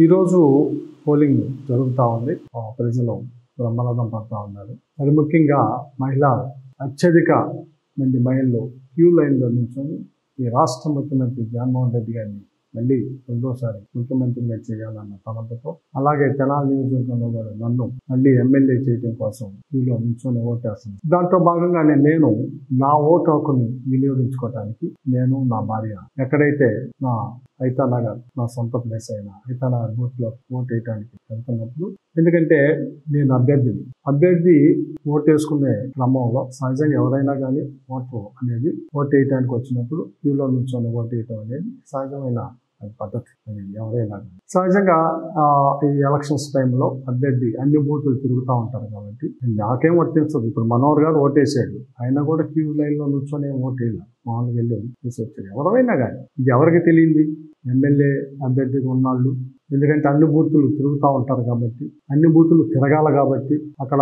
ఈరోజు పోలింగ్ జరుగుతూ ఉంది. ఆ, ప్రజలు బ్రహ్మరథం పడుతూ ఉన్నారు. మరి ముఖ్యంగా మహిళ అత్యధిక మంది మహిళలు క్యూ లైన్లో నిల్చొని ఈ రాష్ట్ర ముఖ్యమంత్రి జగన్మోహన్ రెడ్డి గారిని మళ్ళీ రెండోసారి ముఖ్యమంత్రిగా చేయాలన్న తలంపుతో అలాగే తెనాలి నియోజకవర్గంలో కూడా నన్ను మళ్ళీ ఎమ్మెల్యే చేయడం కోసం క్యూలో నిల్చొని ఓటేస్తాను దాంట్లో భాగంగానే నేను నా ఓటు హక్కుని వినియోగించుకోవడానికి నేను నా భార్య ఎక్కడైతే నా హైతానగర్ నా సొంత ప్లేస్ అయిన హైతానగర్ బూత్ ఓట్ ఓటు వేయడానికి వెళ్తున్నప్పుడు ఎందుకంటే నేను అభ్యర్థిని. అభ్యర్థి ఓటు వేసుకునే క్రమంలో సహజంగా ఎవరైనా కానీ ఓటు అనేది ఓటు వేయడానికి వచ్చినప్పుడు క్యూలో నుంచొని ఓటు వేయటం అనేది సహజమైన పద్ధతి అనేది ఎవరైనా కానీ. సహజంగా ఈ ఎలక్షన్స్ టైంలో అభ్యర్థి అన్ని బూతులు తిరుగుతూ ఉంటారు కాబట్టి నాకేం వర్తించదు ఇప్పుడు మనోహర్ గారు ఓటేసాడు ఆయన కూడా క్యూ లైన్లో నుంచొని ఓటేయాలి మామూలుగా వెళ్ళి తీసి వచ్చాడు ఎవరైనా కానీ ఇది ఎవరికి తెలియంది? ఎమ్మెల్యే అభ్యర్థిగా ఉన్నాళ్ళు ఎందుకంటే అన్ని బూతులు తిరుగుతూ ఉంటారు కాబట్టి అన్ని బూతులు తిరగాలి కాబట్టి అక్కడ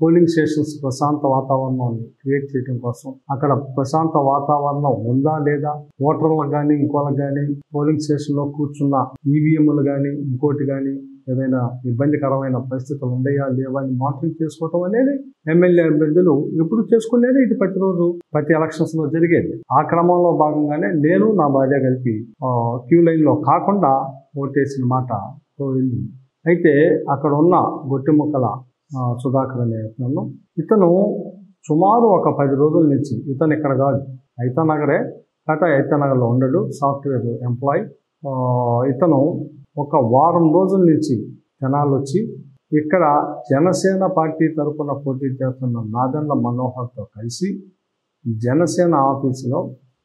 పోలింగ్ స్టేషన్స్ ప్రశాంత వాతావరణాన్ని క్రియేట్ చేయడం కోసం అక్కడ ప్రశాంత వాతావరణం ఉందా లేదా? ఓటర్లకు కానీ ఇంకోళ్ళకి కానీ పోలింగ్ స్టేషన్లో కూర్చున్న ఈవీఎంలు కానీ ఇంకోటి కానీ ఏదైనా ఇబ్బందికరమైన పరిస్థితులు ఉన్నాయా లేవా అని మానిటరింగ్ చేసుకోవటం అనేది ఎమ్మెల్యే అభ్యర్థులు ఎప్పుడు చేసుకునేది ఇది ప్రతిరోజు. ప్రతి ఎలక్షన్స్లో జరిగేది. ఆ క్రమంలో భాగంగానే నేను నా భార్య కలిపి క్యూ లైన్లో కాకుండా ఓటేసిన మాట పోయింది అయితే అక్కడ ఉన్న గొట్టిముక్కల ఆ, సుధాకర్ అనే అతను. ఇతను సుమారు ఒక పది రోజుల నుంచి ఇతను ఇక్కడ కాదు ఐతానగరే కాకపోతే ఐతానగర్లో ఉండడు సాఫ్ట్వేర్ ఎంప్లాయ్. ఇతను ఒక వారం రోజుల నుంచి జనాలు వచ్చి ఇక్కడ జనసేన పార్టీ తరఫున పోటీ చేస్తున్న నాదెండ్ల మనోహర్తో కలిసి జనసేన ఆఫీసులో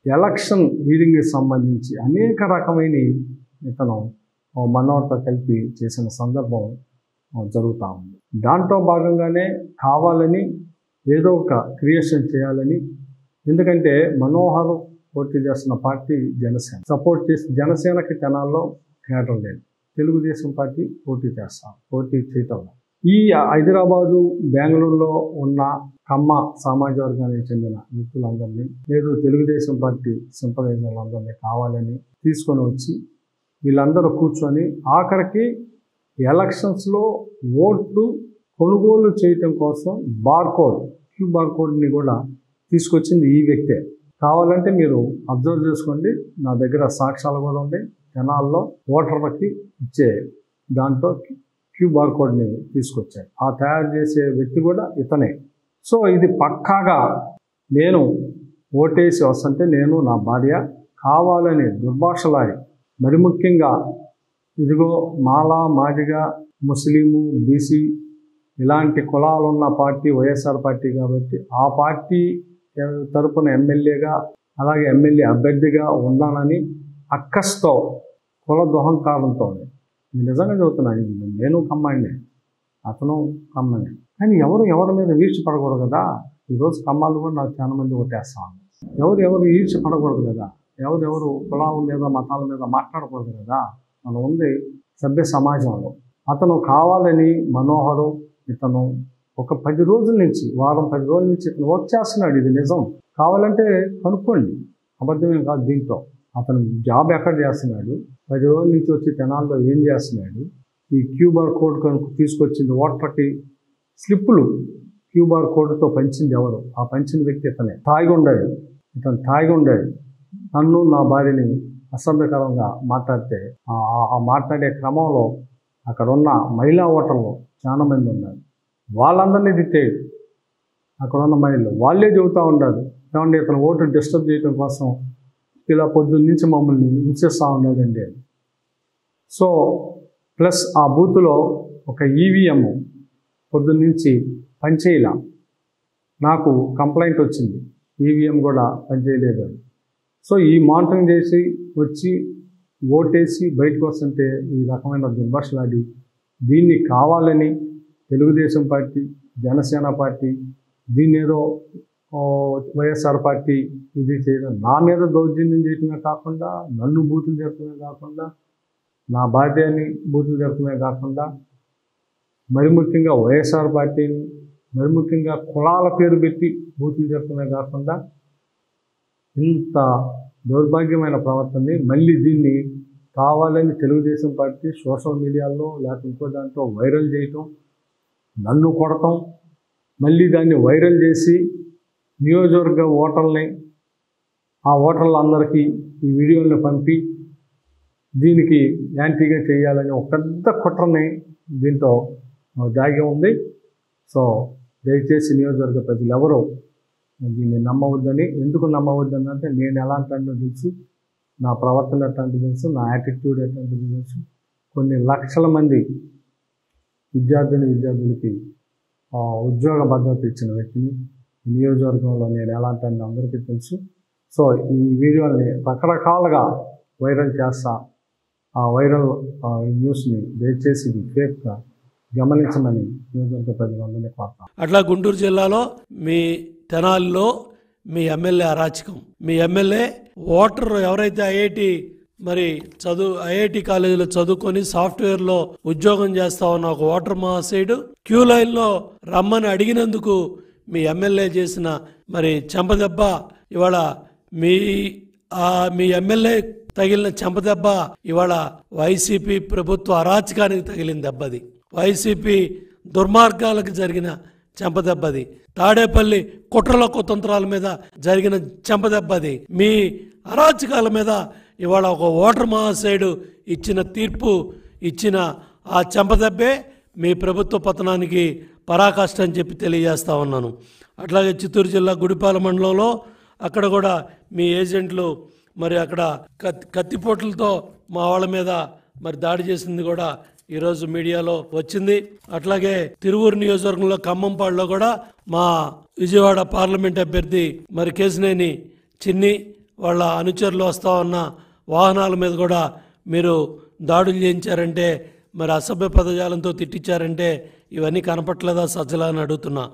ఎలక్షన్ హీడింగ్కి సంబంధించి అనేక రకమైన ఇతను మనోహర్తో కలిపి చేసిన సందర్భం జరుగుతూ ఉంది దాంట్లో భాగంగానే కావాలని ఏదో ఒక క్రియేషన్ చేయాలని ఎందుకంటే మనోహర్ పోటీ చేస్తున్న పార్టీ జనసేన. సపోర్ట్ చేసి జనసేనకి జనాల్లో కేటర్ లేదు. తెలుగుదేశం పార్టీ పోటీ చేస్తాం పోటీ చేయటం ఈ హైదరాబాదు బెంగళూరులో ఉన్న కమ్మ సామాజిక వర్గానికి చెందిన వ్యక్తులందరినీ లేదు తెలుగుదేశం పార్టీ సింపదైజర్లందరినీ కావాలని తీసుకొని వచ్చి వీళ్ళందరూ కూర్చొని ఆఖరికి ఎలక్షన్స్లో ఓట్లు కొనుగోలు చేయటం కోసం బార్కోడ్ క్యూబార్ కోడ్ని కూడా తీసుకొచ్చింది ఈ వ్యక్తే. కావాలంటే మీరు అబ్జర్వ్ చేసుకోండి. నా దగ్గర సాక్ష్యాలు కూడా ఉన్నాయి జనాల్లో ఓటర్లకి ఇచ్చే దాంట్లో క్యూబార్ కోడ్ని తీసుకొచ్చాయి ఆ తయారు చేసే వ్యక్తి కూడా ఇతనే. సో ఇది పక్కాగా నేను ఓటేసి వస్తుంటే నేను నా భార్య కావాలని దుర్భాషలాడి మరి ముఖ్యంగా ఇదిగో మాల మాదిగ ముస్లిము బీసీ ఇలాంటి కులాలు ఉన్న పార్టీ వైఎస్ఆర్ పార్టీ కాబట్టి ఆ పార్టీ తరపున ఎమ్మెల్యేగా అలాగే ఎమ్మెల్యే అభ్యర్థిగా ఉన్నానని అక్కస్తో కుల దుహంకారంతో నిజంగా చదువుతున్నాను నేను కమ్మాడినే అతను కమ్మనే. కానీ ఎవరు ఎవరి మీద వీழ்చి పడకూడదు కదా? ఈరోజు కమ్మాలు కూడా నాకు చాలా మంది ఓటేస్తాను. ఎవరు ఎవరు ఈడ్చి పడకూడదు కదా? ఎవరు ఎవరు కులాల మీద మతాల మీద మాట్లాడకూడదు కదా? మనం ఉంది సభ్య సమాజంలో. అతను కావాలని మనోహరు ఇతను ఒక పది రోజుల నుంచి వారం పది రోజుల నుంచి ఇతను వర్క్ చేస్తున్నాడు ఇది నిజం. కావాలంటే కనుక్కోండి. అబద్ధమేం కాదు దీంట్లో. అతను జాబ్ ఎక్కడ చేస్తున్నాడు పది రోజుల నుంచి వచ్చి తెనాల్లో ఏం చేస్తున్నాడు ఈ క్యూబార్ కోడ్ కనుక తీసుకొచ్చింది ఓటర్కి స్లిప్పులు క్యూబార్ కోడ్తో పంచింది ఎవరు? ఆ పంచిన వ్యక్తి ఇతనే. తాగి ఉండాడు. ఇతను తాగి ఉండాడు. నన్ను నా భార్యని అసభ్యకరంగా మాట్లాడితే ఆ- మాట్లాడే క్రమంలో అక్కడ ఉన్న మహిళా ఓటర్లు చాలా మంది ఉన్నారు. వాళ్ళందరినీ తిట్టేది అక్కడ ఉన్న మహిళలు వాళ్ళే చెబుతూ ఉండారు ఏమంటే ఇతను ఓటు డిస్టర్బ్ చేయడం కోసం ఇలా పొద్దున్న నుంచి మమ్మల్ని హింసిస్తూ ఉన్నాడండి అని. సో ప్లస్ ఆ బూత్లో ఒక ఈవీఎం పొద్దున్న నుంచి పనిచేయలా. నాకు కంప్లైంట్ వచ్చింది. ఈవీఎం కూడా పనిచేయలేదు అని. సో ఈ మానిటరింగ్ చేసి వచ్చి ఓటేసి బయటకు వస్తుంటే ఈ రకమైన దుర్భాషలాడి దీన్ని కావాలని తెలుగుదేశం పార్టీ జనసేన పార్టీ దీన్ని ఏదో వైఎస్ఆర్ పార్టీ ఇది చేయడం నా మీద దౌర్జన్యం చేయటమే కాకుండా నన్ను బూతులు జరపడమే కాకుండా నా భార్యని బూతులు జరపడమే కాకుండా మరి ముఖ్యంగా వైఎస్ఆర్ పార్టీని మరి ముఖ్యంగా కులాల పేరు పెట్టి బూతులు జరపడమే కాకుండా ఇంత దౌర్భాగ్యమైన ప్రవర్తనని మళ్ళీ దీన్ని కావాలని తెలుగుదేశం పార్టీ సోషల్ మీడియాలో లేకపోతే ఇంకో దాంట్లో వైరల్ చేయటం నన్ను కొడటం మళ్ళీ దాన్ని వైరల్ చేసి నియోజకవర్గ ఓటర్లని ఆ ఓటర్లందరికీ ఈ వీడియోని పంపి దీనికి యాంటీగా చేయాలని ఒక పెద్ద కుట్రని దీంతో దాగి ఉంది. సో దయచేసి నియోజకవర్గ ప్రజలు ఎవరు దీన్ని నమ్మవద్దని. ఎందుకు నమ్మవద్దని అంటే నేను ఎలాంటి అంటే తెలుసు. నా ప్రవర్తన ఎట్లాంటి తెలుసు. నా యాటిట్యూడ్ ఎట్లాంటిది తెలుసు. కొన్ని లక్షల మంది విద్యార్థిని విద్యార్థులకి ఉద్యోగ భద్రత ఇచ్చిన వ్యక్తిని నియోజకవర్గంలో నేను ఎలాంటి అని అందరికీ తెలుసు. సో ఈ వీడియోని రకరకాలుగా వైరల్ చేస్తా ఆ వైరల్ ఆ, న్యూస్ని దయచేసి ఇది ఫేక్గా గమనించమని నియోజకవర్గ ప్రజలందరినీ కోరుతాం అట్లా గుంటూరు జిల్లాలో మీ తెనాలిలో మీ ఎమ్మెల్యే అరాచకం. మీ ఎమ్మెల్యే ఓటర్ ఎవరైతే ఐఐటి మరి చదువు ఐఐటి కాలేజీలో చదువుకొని సాఫ్ట్వేర్లో ఉద్యోగం చేస్తా ఉన్న ఒక ఓటర్ మహాశయుడు క్యూ లైన్లో రమ్మని అడిగినందుకు మీ ఎమ్మెల్యే చేసిన మరి చెంపదెబ్బ ఇవాళ మీ మీ ఎమ్మెల్యే తగిలిన చెంపదెబ్బ ఇవాళ వైసీపీ ప్రభుత్వ అరాచకానికి తగిలిన దెబ్బది. వైసీపీ దుర్మార్గాలకు జరిగిన చెంపదెబ్బది తాడేపల్లి కుట్రల కుతంత్రాల మీద జరిగిన చెంపదెబ్బది మీ అరాచకాల మీద ఇవాళ ఒక ఓటర్ మహాశయుడు ఇచ్చిన తీర్పు ఇచ్చిన ఆ చెంపదెబ్బే మీ ప్రభుత్వ పతనానికి పరాకాష్ట అని చెప్పి తెలియజేస్తా ఉన్నాను. అట్లాగే చిత్తూరు జిల్లా గుడిపాల మండలంలో అక్కడ కూడా మీ ఏజెంట్లు మరి అక్కడ కత్తి కత్తిపోట్లతో మా వాళ్ళ మీద మరి దాడి చేసింది కూడా ఈరోజు మీడియాలో వచ్చింది. అట్లాగే తిరువూరు నియోజకవర్గంలో ఖమ్మంపాడులో కూడా మా విజయవాడ పార్లమెంట్ అభ్యర్థి మరి కేసినేని చిన్ని వాళ్ళ అనుచరులు వస్తా ఉన్న వాహనాల మీద కూడా మీరు దాడులు చేయించారంటే మరి అసభ్య పదజాలంతో తిట్టించారంటే ఇవన్నీ కనపట్లేదా సజ్జలా అని అడుగుతున్నా.